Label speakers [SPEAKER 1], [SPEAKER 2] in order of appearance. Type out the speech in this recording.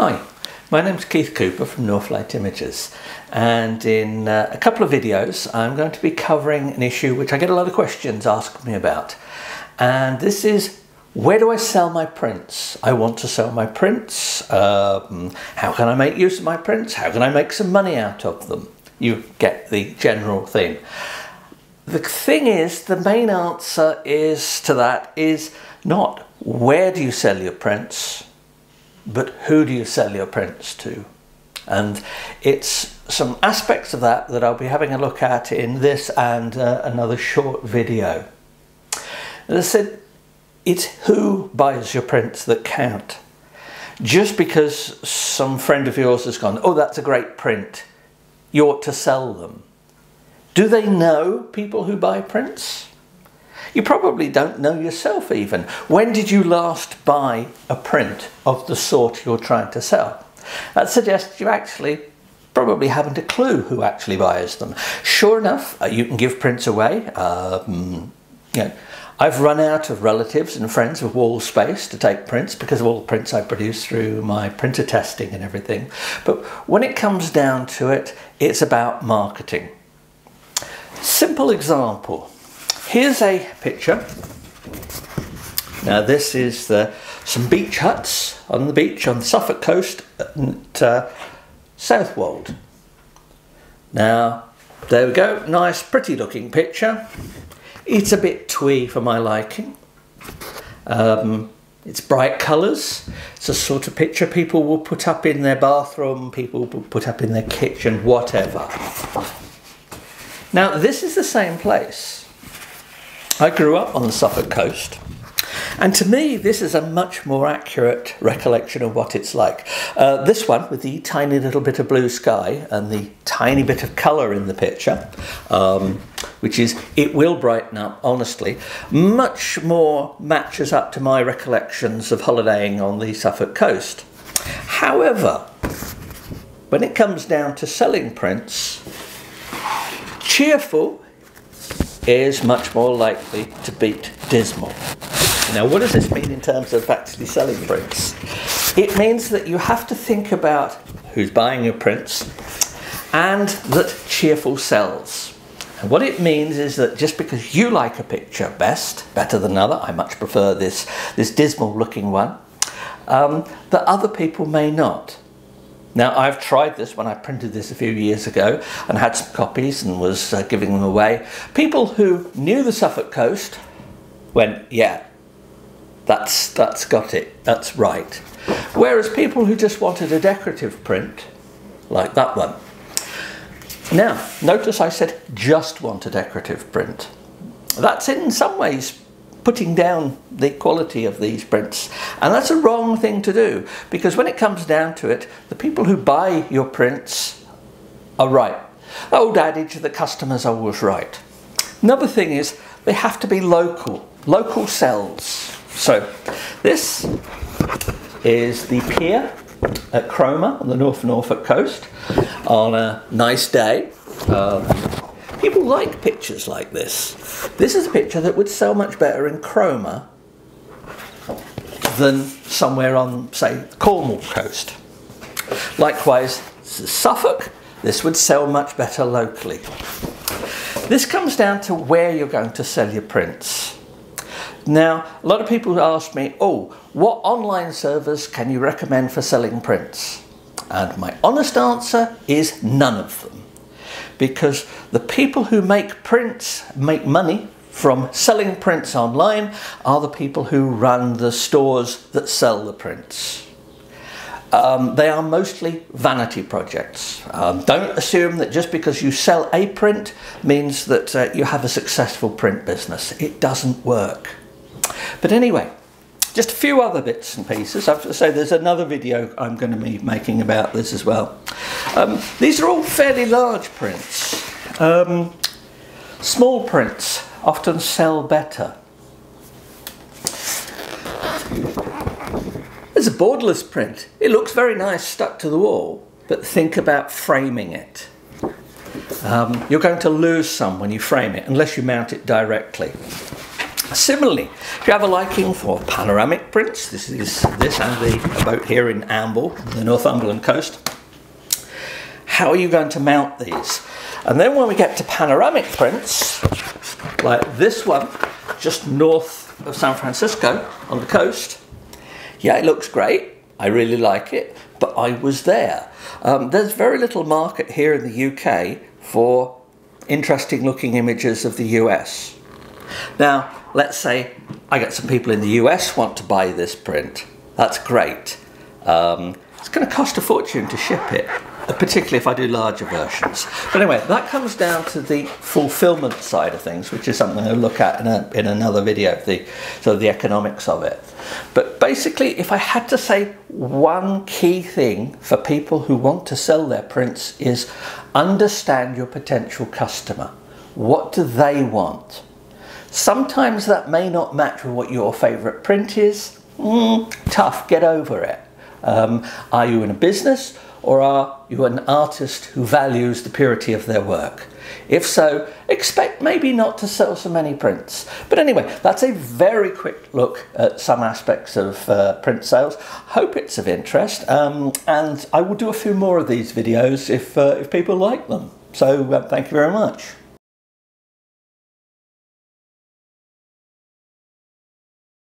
[SPEAKER 1] Hi, my name's Keith Cooper from Northlight Images and in uh, a couple of videos I'm going to be covering an issue which I get a lot of questions asked me about and this is where do I sell my prints? I want to sell my prints. Um, how can I make use of my prints? How can I make some money out of them? You get the general theme. The thing is, the main answer is to that is not where do you sell your prints, but who do you sell your prints to? And it's some aspects of that that I'll be having a look at in this and uh, another short video. As I said, it's who buys your prints that count. Just because some friend of yours has gone, oh, that's a great print, you ought to sell them. Do they know people who buy prints? You probably don't know yourself even. When did you last buy a print of the sort you're trying to sell? That suggests you actually probably haven't a clue who actually buys them. Sure enough, uh, you can give prints away. Um, you know, I've run out of relatives and friends with wall space to take prints because of all the prints I produce through my printer testing and everything. But when it comes down to it, it's about marketing. Simple example. Here's a picture. Now this is the, some beach huts on the beach on the Suffolk coast at uh, Southwold. Now there we go, nice pretty looking picture. It's a bit twee for my liking. Um, it's bright colours. It's a sort of picture people will put up in their bathroom, people will put up in their kitchen, whatever. Now this is the same place I grew up on the Suffolk coast. And to me, this is a much more accurate recollection of what it's like. Uh, this one, with the tiny little bit of blue sky and the tiny bit of colour in the picture, um, which is, it will brighten up, honestly, much more matches up to my recollections of holidaying on the Suffolk coast. However, when it comes down to selling prints, cheerful is much more likely to beat dismal. Now, what does this mean in terms of actually selling prints? It means that you have to think about who's buying your prints and that cheerful sells. And what it means is that just because you like a picture best, better than another, I much prefer this, this dismal looking one, um, that other people may not. Now, I've tried this when I printed this a few years ago and had some copies and was uh, giving them away. People who knew the Suffolk coast went, yeah, that's, that's got it, that's right. Whereas people who just wanted a decorative print, like that one. Now, notice I said just want a decorative print. That's in some ways putting down the quality of these prints. And that's a wrong thing to do because when it comes down to it, the people who buy your prints are right. Old adage, the customer's are always right. Another thing is they have to be local, local sells. So this is the pier at Cromer on the North Norfolk coast on a nice day. Um, People like pictures like this. This is a picture that would sell much better in Cromer than somewhere on, say, Cornwall coast. Likewise, Suffolk, this would sell much better locally. This comes down to where you're going to sell your prints. Now, a lot of people ask me, oh, what online servers can you recommend for selling prints? And my honest answer is none of them because the people who make prints make money from selling prints online are the people who run the stores that sell the prints. Um, they are mostly vanity projects. Um, don't assume that just because you sell a print means that uh, you have a successful print business. It doesn't work. But anyway, just a few other bits and pieces. I have to say there's another video I'm going to be making about this as well. Um, these are all fairly large prints. Um, small prints often sell better. There's a borderless print. It looks very nice stuck to the wall, but think about framing it. Um, you're going to lose some when you frame it, unless you mount it directly. Similarly, if you have a liking for panoramic prints, this is this and the boat here in Amble, the Northumberland coast, how are you going to mount these? And then when we get to panoramic prints, like this one, just north of San Francisco on the coast, yeah, it looks great. I really like it, but I was there. Um, there's very little market here in the UK for interesting looking images of the US. Now, let's say I get some people in the US want to buy this print. That's great. Um, it's going to cost a fortune to ship it, particularly if I do larger versions. But anyway, that comes down to the fulfillment side of things, which is something I'll look at in, a, in another video, the, so the economics of it. But basically, if I had to say one key thing for people who want to sell their prints is understand your potential customer. What do they want? Sometimes that may not match with what your favourite print is. Mm, tough, get over it. Um, are you in a business or are you an artist who values the purity of their work? If so, expect maybe not to sell so many prints. But anyway, that's a very quick look at some aspects of uh, print sales. Hope it's of interest, um, and I will do a few more of these videos if, uh, if people like them. So uh, thank you very much.